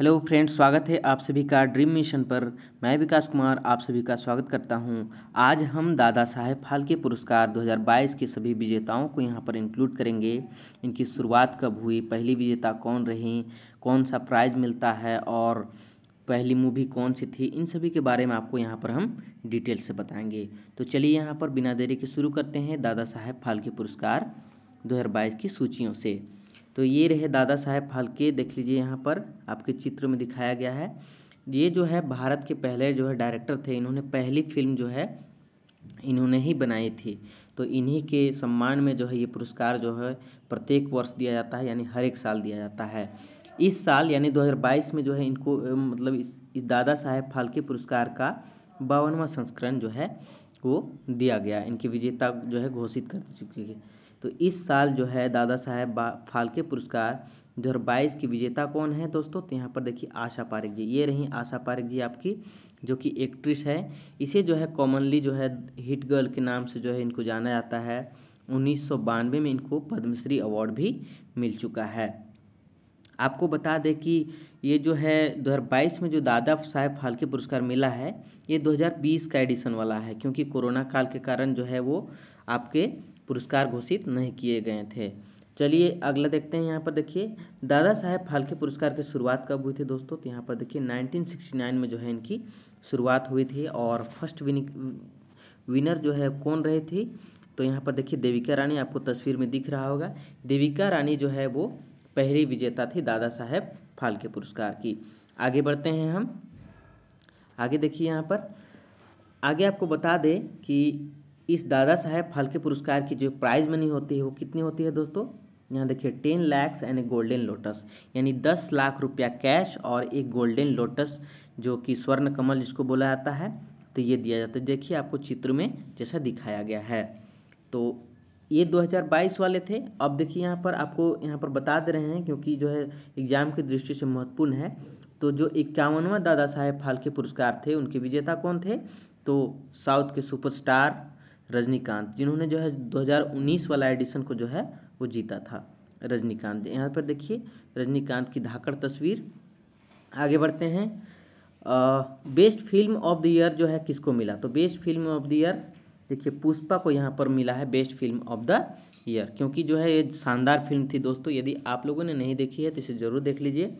Hello friends, स्वागत है आप सभी का ड्रीम मिशन पर। मैं विकास कुमार, आप सभी का स्वागत करता हूँ। आज हम दादा साहेब फाल्के पुरस्कार 2022 के सभी विजेताओं को यहाँ पर इंक्लूड करेंगे। इनकी शुरुआत कब हुई, पहली विजेता कौन रही, कौन सा प्राइज़ मिलता है और पहली मूवी कौन सी थी, इन सभी के बारे में आपको यहाँ पर हम डिटेल से बताएँगे। तो चलिए यहाँ पर बिना देरी के शुरू करते हैं दादा साहेब फाल्के पुरस्कार दो हज़ार बाईस की सूचियों से। तो ये रहे दादा साहेब फाल्के देख लीजिए यहाँ पर आपके चित्र में दिखाया गया है। ये जो है भारत के पहले जो है डायरेक्टर थे इन्होंने पहली फ़िल्म जो है इन्होंने ही बनाई थी। तो इन्हीं के सम्मान में जो है ये पुरस्कार जो है प्रत्येक वर्ष दिया जाता है यानी हर एक साल दिया जाता है। इस साल यानी 2022 में जो है इनको मतलब इस, इस दादा साहेब फाल्के पुरस्कार का बावनवा संस्करण जो है वो दिया गया। इनकी विजेता जो है घोषित कर चुकी है। तो इस साल जो है दादा साहेब फाल्के पुरस्कार दो हज़ार बाईस की विजेता कौन है दोस्तों? तो यहाँ पर देखिए आशा पारिक जी। ये रही आशा पारिक जी आपकी, जो कि एक्ट्रेस है। इसे जो है कॉमनली जो है हिट गर्ल के नाम से जो है इनको जाना जाता है। उन्नीस सौ बानवे में इनको पद्मश्री अवार्ड भी मिल चुका है। आपको बता दें कि ये जो है 2022 में जो दादा साहेब फाल्के पुरस्कार मिला है, ये 2020 का एडिशन वाला है, क्योंकि कोरोना काल के कारण जो है वो आपके पुरस्कार घोषित नहीं किए गए थे। चलिए अगला देखते हैं, यहाँ पर देखिए, दादा साहेब फाल्के पुरस्कार की शुरुआत कब हुई थी दोस्तों? तो यहाँ पर देखिए 1969 में जो है इनकी शुरुआत हुई थी और फ़र्स्ट विनिक विनर जो है कौन रहे थे? तो यहाँ पर देखिए, देविका रानी, आपको तस्वीर में दिख रहा होगा। देविका रानी जो है वो पहली विजेता थी दादा साहेब फाल्के पुरस्कार की। आगे बढ़ते हैं हम। आगे देखिए यहाँ पर। आगे आपको बता दें कि इस दादा साहेब फाल्के पुरस्कार की जो प्राइज मनी होती है वो कितनी होती है दोस्तों? यहाँ देखिए, ten lakhs and a golden lotus, यानी दस लाख रुपया कैश और एक गोल्डन लोटस, जो कि स्वर्ण कमल जिसको बोला जाता है तो ये दिया जाता है। देखिए आपको चित्र में जैसा दिखाया गया है। तो ये 2022 वाले थे। अब देखिए यहाँ पर आपको यहाँ पर बता दे रहे हैं क्योंकि जो है एग्ज़ाम की दृष्टि से महत्वपूर्ण है। तो जो इक्यावनवा दादा साहेब फाल्के पुरस्कार थे, उनके विजेता कौन थे? तो साउथ के सुपरस्टार रजनीकांत, जिन्होंने जो है 2019 वाला एडिशन को जो है वो जीता था। रजनीकांत यहाँ पर देखिए, रजनीकांत की धाकड़ तस्वीर। आगे बढ़ते हैं। Best film of the year जो है किसको मिला? तो best film of the year देखिए, पुष्पा को यहाँ पर मिला है best film of the year. क्योंकि जो है, ये शानदार फ़िल्म थी दोस्तों, यदि आप लोगों ने नहीं देखी है तो इसे ज़रूर देख लीजिए।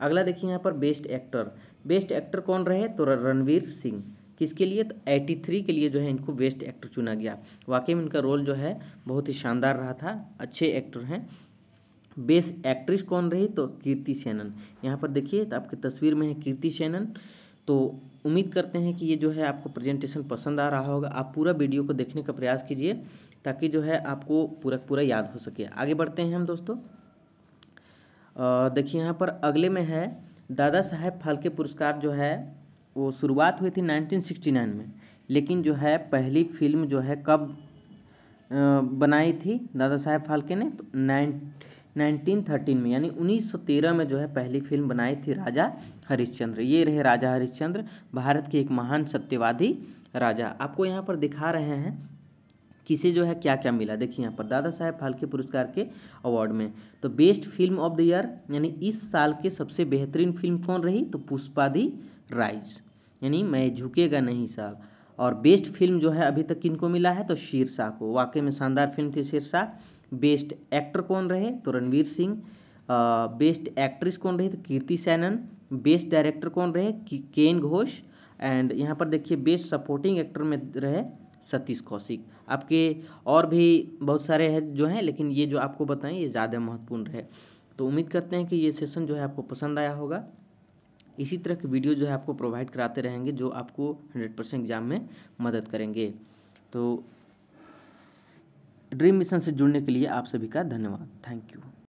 अगला देखिए यहाँ पर बेस्ट एक्टर। बेस्ट एक्टर कौन रहे? तो रणवीर सिंह। किसके लिए? तो एटी थ्री के लिए जो है, इनको बेस्ट एक्टर चुना गया। वाकई में इनका रोल जो है, बहुत ही शानदार रहा था। अच्छे एक्टर हैं। बेस्ट एक्ट्रेस कौन रही? तो कीर्ति सेनन। यहाँ पर देखिए तो आपकी तस्वीर में है कीर्ति सेनन। तो उम्मीद करते हैं कि ये जो है आपको प्रेजेंटेशन पसंद आ रहा होगा। आप पूरा वीडियो को देखने का प्रयास कीजिए, ताकि जो है आपको पूरा पूरा याद हो सके। आगे बढ़ते हैं हम दोस्तों। देखिए यहाँ पर अगले में है, दादा साहेब फाल्के पुरस्कार जो है, वो शुरुआत हुई थी 1969 में, लेकिन जो है पहली फ़िल्म जो है कब बनाई थी दादा साहेब फाल्के ने? तो नाइन नाइनटीन थर्टीन में, यानी 1913 में जो है पहली फ़िल्म बनाई थी राजा हरिश्चंद्र। ये रहे राजा हरिश्चंद्र, भारत के एक महान सत्यवादी राजा। आपको यहाँ पर दिखा रहे हैं किसे जो है क्या क्या मिला। देखिए यहाँ पर, दादा साहेब फाल्के पुरस्कार के अवार्ड में। तो best film of the year, यानी इस साल के सबसे बेहतरीन फ़िल्म कौन रही? तो पुष्पादी राइज, यानी मैं झुकेगा नहीं साहब। और बेस्ट फ़िल्म जो है अभी तक किनको मिला है? तो शेरशाह को। वाकई में शानदार फ़िल्म थी शेरशाह। बेस्ट एक्टर कौन रहे? तो रणवीर सिंह। बेस्ट एक्ट्रेस कौन रही? तो कीर्ति सैनन। बेस्ट डायरेक्टर कौन रहे? केन घोष। एंड यहाँ पर देखिए, बेस्ट सपोर्टिंग एक्टर में रहे सतीश कौशिक। आपके और भी बहुत सारे हैं जो हैं, लेकिन ये जो आपको बताएँ, ये ज़्यादा महत्वपूर्ण रहे। तो उम्मीद करते हैं कि ये सेशन जो है आपको पसंद आया होगा। इसी तरह के वीडियो जो है आपको प्रोवाइड कराते रहेंगे, जो आपको हंड्रेड परसेंट एग्ज़ाम में मदद करेंगे। तो ड्रीम मिशन से जुड़ने के लिए आप सभी का धन्यवाद। Thank you.